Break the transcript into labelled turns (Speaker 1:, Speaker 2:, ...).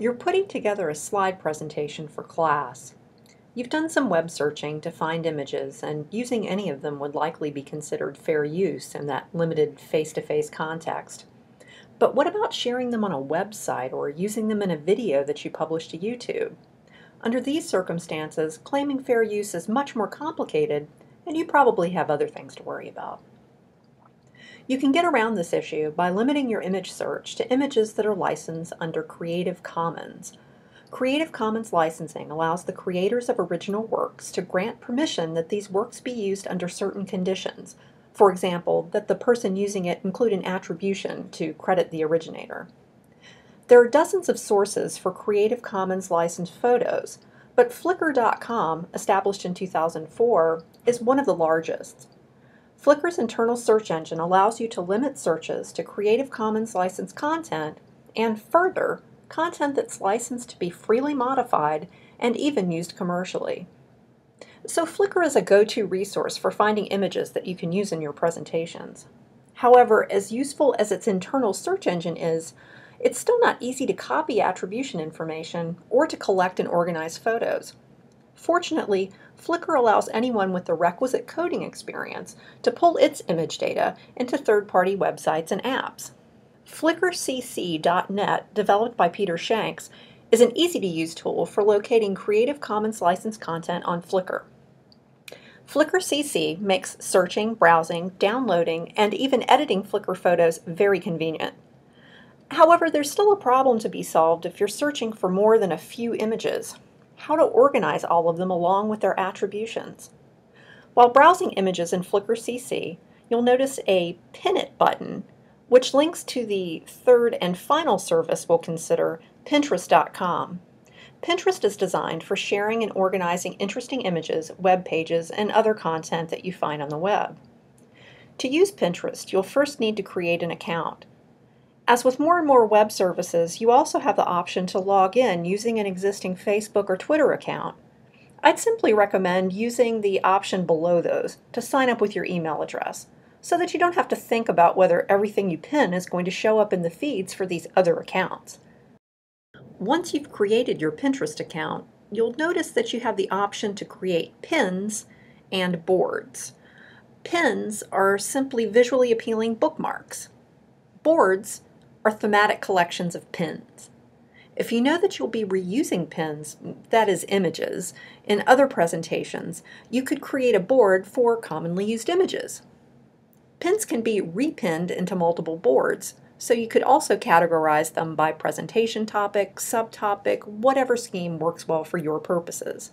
Speaker 1: You're putting together a slide presentation for class. You've done some web searching to find images, and using any of them would likely be considered fair use in that limited face-to-face -face context. But what about sharing them on a website or using them in a video that you publish to YouTube? Under these circumstances, claiming fair use is much more complicated, and you probably have other things to worry about. You can get around this issue by limiting your image search to images that are licensed under Creative Commons. Creative Commons licensing allows the creators of original works to grant permission that these works be used under certain conditions. For example, that the person using it include an attribution to credit the originator. There are dozens of sources for Creative Commons licensed photos, but Flickr.com, established in 2004, is one of the largest. Flickr's internal search engine allows you to limit searches to Creative Commons licensed content and further, content that's licensed to be freely modified and even used commercially. So Flickr is a go-to resource for finding images that you can use in your presentations. However, as useful as its internal search engine is, it's still not easy to copy attribution information or to collect and organize photos. Fortunately, Flickr allows anyone with the requisite coding experience to pull its image data into third-party websites and apps. FlickrCC.net, developed by Peter Shanks, is an easy-to-use tool for locating Creative Commons licensed content on Flickr. FlickrCC makes searching, browsing, downloading, and even editing Flickr photos very convenient. However, there's still a problem to be solved if you're searching for more than a few images how to organize all of them along with their attributions. While browsing images in Flickr CC, you'll notice a Pin It button, which links to the third and final service we'll consider, Pinterest.com. Pinterest is designed for sharing and organizing interesting images, web pages, and other content that you find on the web. To use Pinterest, you'll first need to create an account. As with more and more web services, you also have the option to log in using an existing Facebook or Twitter account. I'd simply recommend using the option below those to sign up with your email address so that you don't have to think about whether everything you pin is going to show up in the feeds for these other accounts. Once you've created your Pinterest account, you'll notice that you have the option to create pins and boards. Pins are simply visually appealing bookmarks. Boards are thematic collections of pins. If you know that you'll be reusing pins, that is images, in other presentations, you could create a board for commonly used images. Pins can be repinned into multiple boards, so you could also categorize them by presentation topic, subtopic, whatever scheme works well for your purposes.